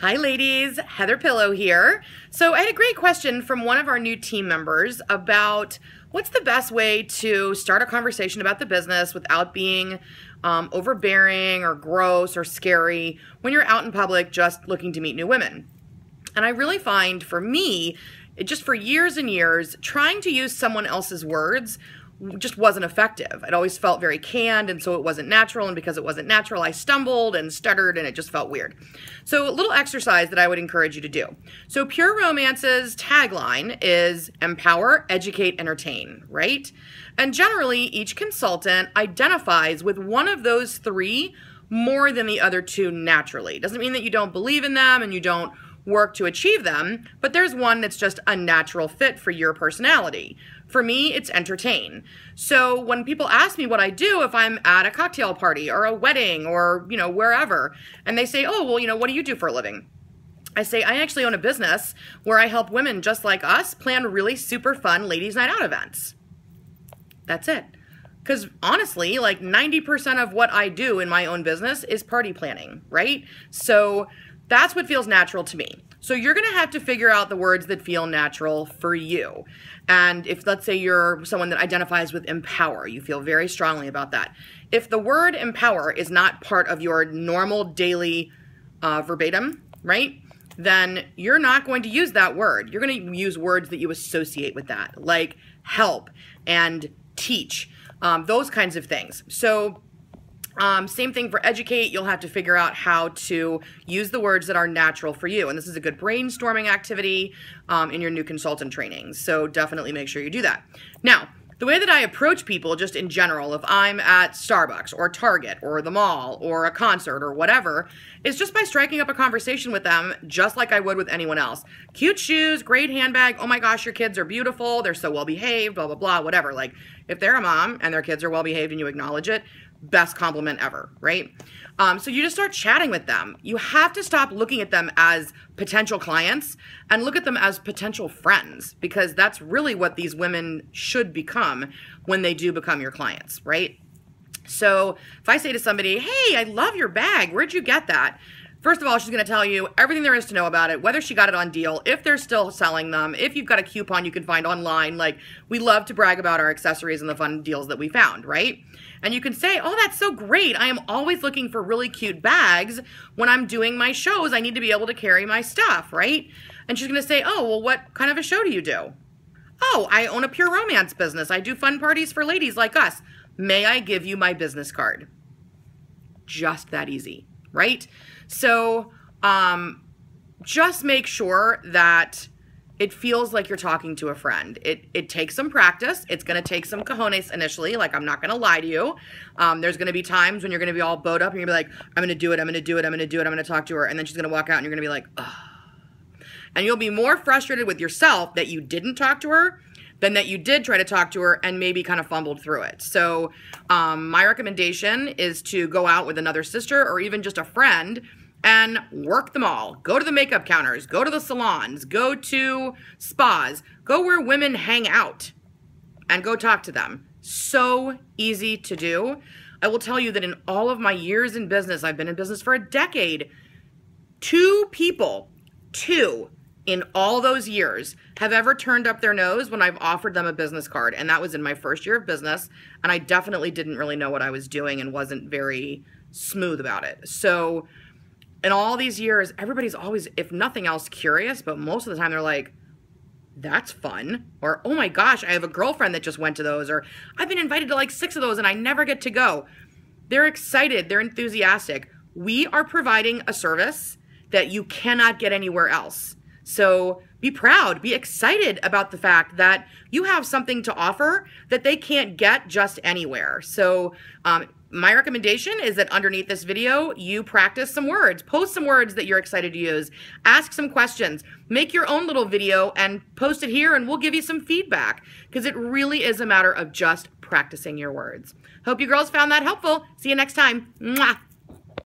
Hi ladies, Heather Pillow here. So I had a great question from one of our new team members about what's the best way to start a conversation about the business without being um, overbearing or gross or scary when you're out in public just looking to meet new women. And I really find for me, it just for years and years, trying to use someone else's words just wasn't effective. It always felt very canned, and so it wasn't natural. And because it wasn't natural, I stumbled and stuttered, and it just felt weird. So, a little exercise that I would encourage you to do. So, Pure Romance's tagline is empower, educate, entertain, right? And generally, each consultant identifies with one of those three more than the other two naturally. Doesn't mean that you don't believe in them and you don't work to achieve them, but there's one that's just a natural fit for your personality. For me, it's entertain. So when people ask me what I do if I'm at a cocktail party or a wedding or, you know, wherever, and they say, "Oh, well, you know, what do you do for a living?" I say, I actually own a business where I help women just like us plan really super fun ladies' night out events. That's it. Because honestly, like 90% of what I do in my own business is party planning, right? So that's what feels natural to me. So you're going to have to figure out the words that feel natural for you. And if, let's say, you're someone that identifies with empower, you feel very strongly about that. If the word empower is not part of your normal daily uh, verbatim, right? Then you're not going to use that word. You're going to use words that you associate with that, like help and teach, um, those kinds of things. So um, same thing for educate. You'll have to figure out how to use the words that are natural for you. And this is a good brainstorming activity um, in your new consultant trainings. So definitely make sure you do that. Now, the way that I approach people just in general, if I'm at Starbucks or Target or the mall or a concert or whatever, is just by striking up a conversation with them just like I would with anyone else. Cute shoes, great handbag, oh my gosh, your kids are beautiful, they're so well behaved, blah, blah, blah, whatever. Like if they're a mom and their kids are well behaved and you acknowledge it, best compliment ever, right? Um, so you just start chatting with them. You have to stop looking at them as potential clients and look at them as potential friends because that's really what these women should become when they do become your clients, right? So if I say to somebody, hey, I love your bag, where'd you get that? First of all, she's going to tell you everything there is to know about it, whether she got it on deal, if they're still selling them, if you've got a coupon you can find online. Like, we love to brag about our accessories and the fun deals that we found, right? And you can say, oh, that's so great. I am always looking for really cute bags. When I'm doing my shows, I need to be able to carry my stuff, right? And she's going to say, oh, well, what kind of a show do you do? Oh, I own a pure romance business. I do fun parties for ladies like us. May I give you my business card? Just that easy, right? So um, just make sure that it feels like you're talking to a friend. It it takes some practice. It's going to take some cojones initially. Like I'm not going to lie to you. Um, there's going to be times when you're going to be all bowed up and you're going to be like, I'm going to do it. I'm going to do it. I'm going to do it. I'm going to talk to her, and then she's going to walk out and you're going to be like, Ugh. and you'll be more frustrated with yourself that you didn't talk to her than that you did try to talk to her and maybe kind of fumbled through it. So um, my recommendation is to go out with another sister or even just a friend and work them all. Go to the makeup counters, go to the salons, go to spas, go where women hang out and go talk to them. So easy to do. I will tell you that in all of my years in business, I've been in business for a decade, two people, two in all those years have ever turned up their nose when I've offered them a business card. And that was in my first year of business. And I definitely didn't really know what I was doing and wasn't very smooth about it. So, in all these years, everybody's always, if nothing else, curious, but most of the time they're like, that's fun. Or, oh my gosh, I have a girlfriend that just went to those. Or, I've been invited to like six of those and I never get to go. They're excited, they're enthusiastic. We are providing a service that you cannot get anywhere else. So be proud, be excited about the fact that you have something to offer that they can't get just anywhere. So um, my recommendation is that underneath this video, you practice some words. Post some words that you're excited to use. Ask some questions. Make your own little video and post it here and we'll give you some feedback because it really is a matter of just practicing your words. Hope you girls found that helpful. See you next time. Mwah.